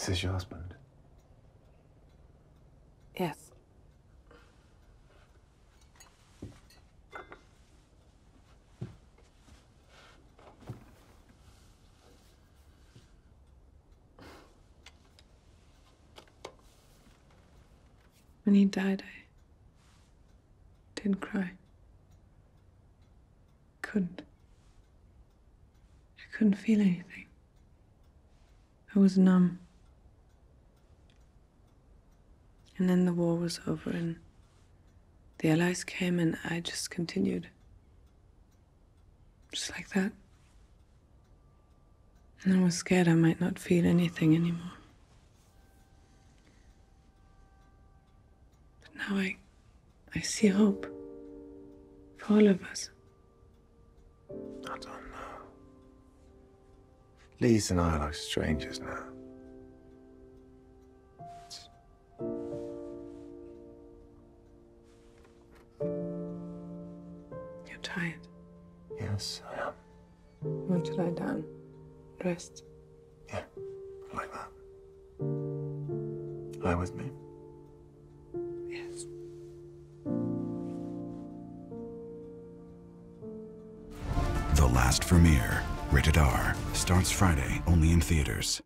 Is this your husband? Yes. When he died, I didn't cry. Couldn't. I couldn't feel anything. I was numb. And then the war was over and the Allies came and I just continued. Just like that. And I was scared I might not feel anything anymore. But now I I see hope. For all of us. I don't know. Lise and I are like strangers now. You're tired. Yes, I am. You want to lie down. Rest. Yeah, like that. Lie with me. Yes. The Last Vermeer, rated R, starts Friday only in theaters.